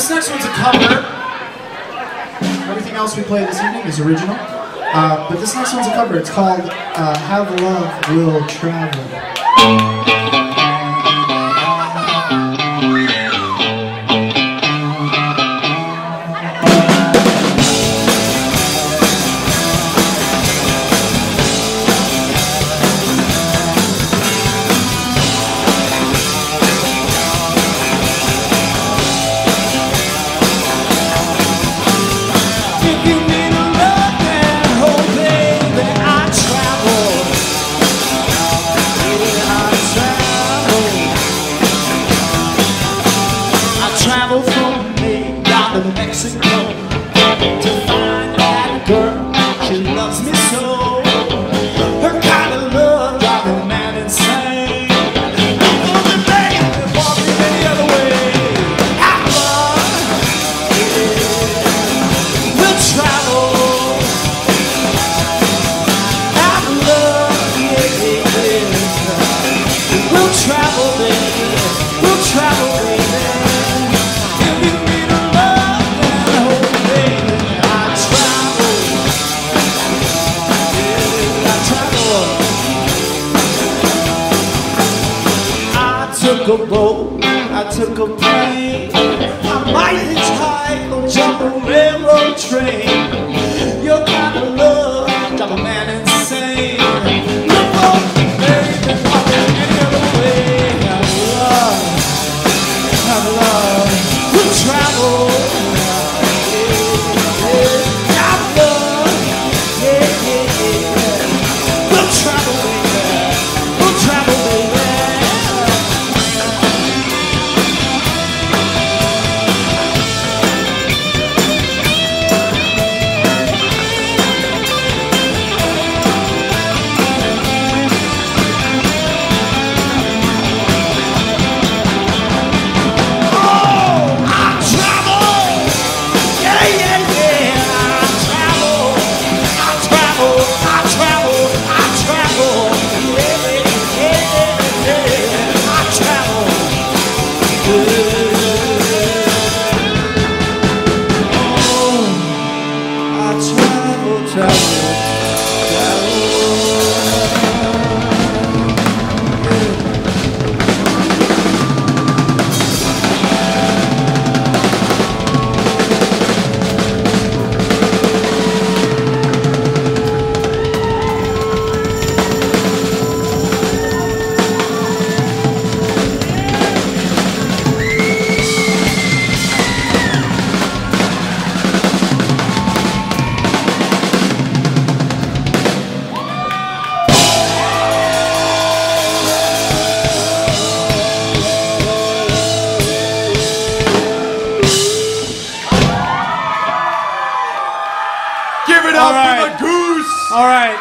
this next one's a cover. Everything else we play this evening is original. Uh, but this next one's a cover. It's called uh, Have Love Will Travel. traveled from Maine down to Mexico to find took a boat, I took a plane. I might hitchhike on a railroad train. myself All right.